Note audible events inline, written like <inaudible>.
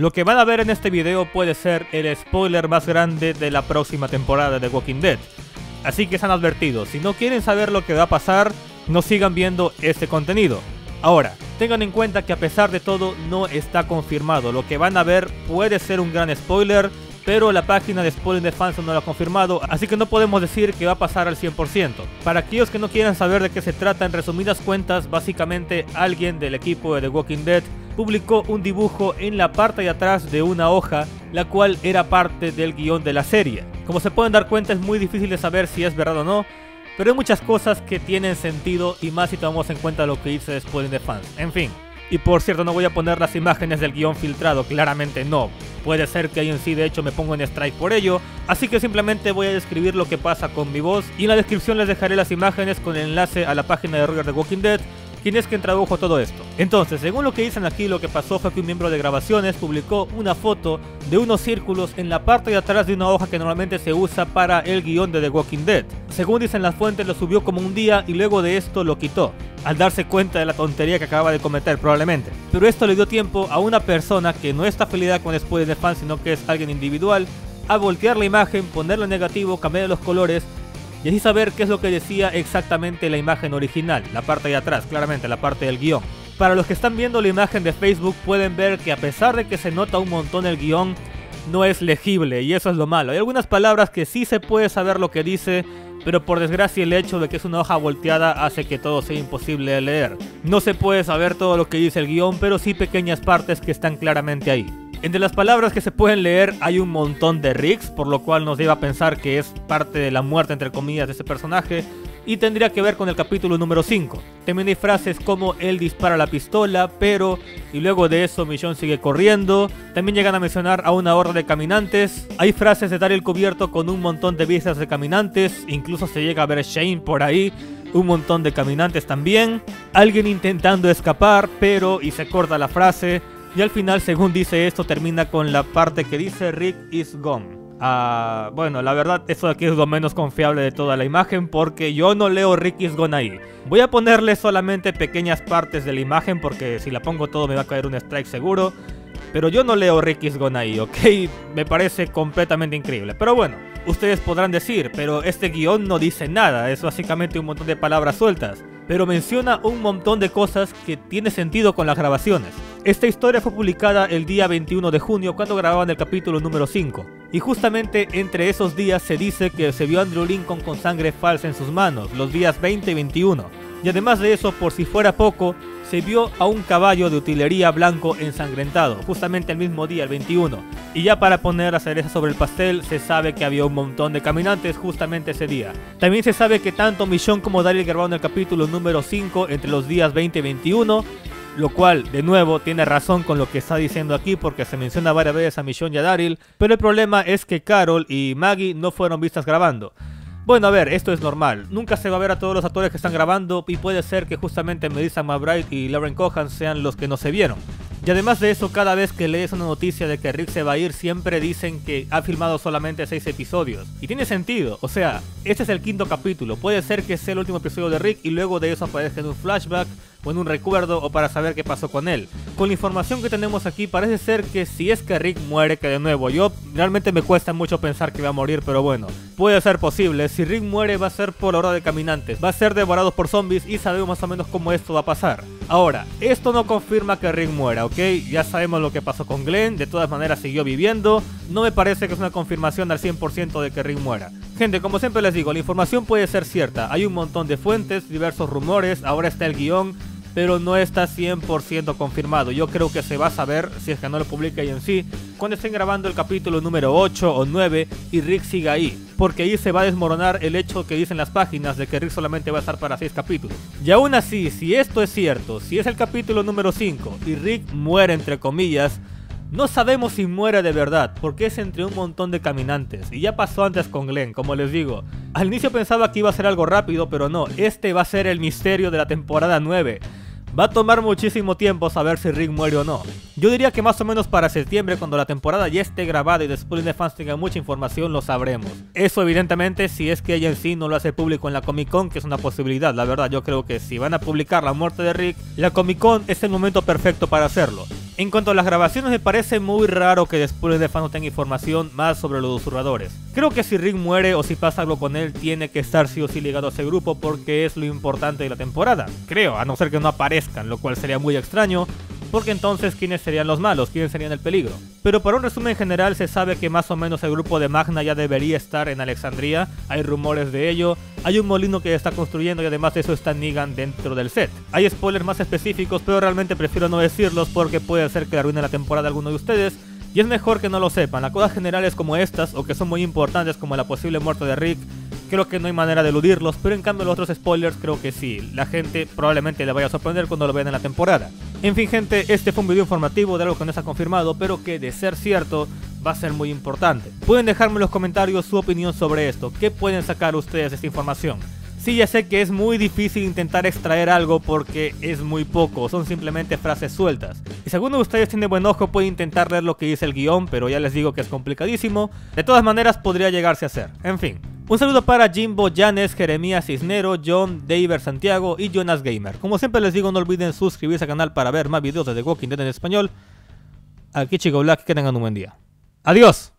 Lo que van a ver en este video puede ser el spoiler más grande de la próxima temporada de Walking Dead. Así que han advertido, si no quieren saber lo que va a pasar, no sigan viendo este contenido. Ahora, tengan en cuenta que a pesar de todo no está confirmado, lo que van a ver puede ser un gran spoiler, pero la página de Spoiling de Fans no lo ha confirmado, así que no podemos decir que va a pasar al 100%. Para aquellos que no quieran saber de qué se trata, en resumidas cuentas, básicamente alguien del equipo de The Walking Dead publicó un dibujo en la parte de atrás de una hoja, la cual era parte del guion de la serie. Como se pueden dar cuenta es muy difícil de saber si es verdad o no, pero hay muchas cosas que tienen sentido y más si tomamos en cuenta lo que dice Spoiling de Fans. En fin, y por cierto, no voy a poner las imágenes del guion filtrado, claramente no. Puede ser que ahí en sí de hecho me pongo en strike por ello, así que simplemente voy a describir lo que pasa con mi voz y en la descripción les dejaré las imágenes con el enlace a la página de Roger de Walking Dead quién es quien tradujo todo esto. Entonces, según lo que dicen aquí, lo que pasó fue que un miembro de grabaciones publicó una foto de unos círculos en la parte de atrás de una hoja que normalmente se usa para el guion de The Walking Dead. Según dicen las fuentes, lo subió como un día y luego de esto lo quitó, al darse cuenta de la tontería que acaba de cometer probablemente. Pero esto le dio tiempo a una persona que no está afiliada con Spoilers de fans, sino que es alguien individual, a voltear la imagen, ponerlo en negativo, cambiar los colores y así saber qué es lo que decía exactamente la imagen original, la parte de atrás, claramente la parte del guion. Para los que están viendo la imagen de Facebook pueden ver que a pesar de que se nota un montón el guion, no es legible y eso es lo malo. Hay algunas palabras que sí se puede saber lo que dice, pero por desgracia el hecho de que es una hoja volteada hace que todo sea imposible de leer. No se puede saber todo lo que dice el guion, pero sí pequeñas partes que están claramente ahí. Entre las palabras que se pueden leer hay un montón de Ricks, por lo cual nos lleva a pensar que es parte de la muerte entre comillas de ese personaje y tendría que ver con el capítulo número 5. También hay frases como él dispara la pistola, pero y luego de eso Michonne sigue corriendo. También llegan a mencionar a una horda de caminantes. Hay frases de Daryl cubierto con un montón de vistas de caminantes, incluso se llega a ver Shane por ahí. Un montón de caminantes también. Alguien intentando escapar, pero y se corta la frase. Y al final, según dice esto, termina con la parte que dice Rick is gone. Ah, bueno, la verdad, eso de aquí es lo menos confiable de toda la imagen porque yo no leo Rick is gone ahí. Voy a ponerle solamente pequeñas partes de la imagen porque si la pongo todo me va a caer un strike seguro. Pero yo no leo Rick is gone ahí, ¿ok? <laughs> Me parece completamente increíble. Pero bueno, ustedes podrán decir, pero este guion no dice nada, es básicamente un montón de palabras sueltas. Pero menciona un montón de cosas que tiene sentido con las grabaciones. Esta historia fue publicada el día 21 de junio cuando grababan el capítulo número 5. Y justamente entre esos días se dice que se vio a Andrew Lincoln con sangre falsa en sus manos, los días 20 y 21. Y además de eso, por si fuera poco, se vio a un caballo de utilería blanco ensangrentado, justamente el mismo día, el 21. Y ya para poner la cereza sobre el pastel, se sabe que había un montón de caminantes justamente ese día. También se sabe que tanto Michonne como Daryl grabaron el capítulo número 5 entre los días 20 y 21 lo cual, de nuevo, tiene razón con lo que está diciendo aquí porque se menciona varias veces a Michonne y a Daryl, pero el problema es que Carol y Maggie no fueron vistas grabando. Bueno, a ver, esto es normal. Nunca se va a ver a todos los actores que están grabando y puede ser que justamente Melissa McBride y Lauren Cohan sean los que no se vieron. Y además de eso, cada vez que lees una noticia de que Rick se va a ir, siempre dicen que ha filmado solamente 6 episodios. Y tiene sentido, o sea, este es el quinto capítulo. Puede ser que sea el último episodio de Rick y luego de eso aparezca en un flashback o en un recuerdo o para saber qué pasó con él. Con la información que tenemos aquí parece ser que si es que Rick muere, que de nuevo yo realmente me cuesta mucho pensar que va a morir, pero bueno, puede ser posible. Si Rick muere va a ser por hora de caminantes, va a ser devorado por zombies y sabemos más o menos cómo esto va a pasar. Ahora, esto no confirma que Rick muera, ¿ok? Ya sabemos lo que pasó con Glenn, de todas maneras siguió viviendo. No me parece que es una confirmación al 100% de que Rick muera. Gente, como siempre les digo, la información puede ser cierta. Hay un montón de fuentes, diversos rumores, ahora está el guion pero no está 100% confirmado. Yo creo que se va a saber, si es que no lo publica en sí, cuando estén grabando el capítulo número 8 o 9 y Rick siga ahí. Porque ahí se va a desmoronar el hecho que dicen las páginas de que Rick solamente va a estar para 6 capítulos. Y aún así, si esto es cierto, si es el capítulo número 5 y Rick muere entre comillas, no sabemos si muere de verdad, porque es entre un montón de caminantes. Y ya pasó antes con Glenn, como les digo. Al inicio pensaba que iba a ser algo rápido, pero no. Este va a ser el misterio de la temporada 9. Va a tomar muchísimo tiempo saber si Rick muere o no. Yo diría que más o menos para septiembre, cuando la temporada ya esté grabada y después de fans tenga mucha información, lo sabremos. Eso evidentemente si es que ella en sí no lo hace público en la Comic Con, que es una posibilidad. La verdad, yo creo que si van a publicar la muerte de Rick, la Comic Con es el momento perfecto para hacerlo. En cuanto a las grabaciones, me parece muy raro que después de fan no tenga información más sobre los susurradores. Creo que si Rick muere o si pasa algo con él, tiene que estar sí o sí ligado a ese grupo porque es lo importante de la temporada. Creo, a no ser que no aparezcan, lo cual sería muy extraño, porque entonces quiénes serían los malos, quiénes serían el peligro. Pero para un resumen general se sabe que más o menos el grupo de Magna ya debería estar en Alexandria, hay rumores de ello, hay un molino que está construyendo y además de eso está Negan dentro del set. Hay spoilers más específicos, pero realmente prefiero no decirlos porque puede ser que arruine la temporada alguno de ustedes, y es mejor que no lo sepan, las cosas generales como estas, o que son muy importantes como la posible muerte de Rick, creo que no hay manera de eludirlos, pero en cambio los otros spoilers creo que sí, la gente probablemente le vaya a sorprender cuando lo vean en la temporada. En fin gente, este fue un video informativo de algo que no está confirmado, pero que de ser cierto va a ser muy importante. Pueden dejarme en los comentarios su opinión sobre esto, qué pueden sacar ustedes de esta información. Sí, ya sé que es muy difícil intentar extraer algo porque es muy poco, son simplemente frases sueltas. Y si alguno de ustedes tiene buen ojo puede intentar leer lo que dice el guion, pero ya les digo que es complicadísimo. De todas maneras podría llegarse a hacer. En fin. Un saludo para Jimbo, Janes, Jeremías Cisnero, John, David Santiago y Jonas Gamer. Como siempre les digo, no olviden suscribirse al canal para ver más videos de The Walking Dead en español. Aquí Chico Black, que tengan un buen día. ¡Adiós!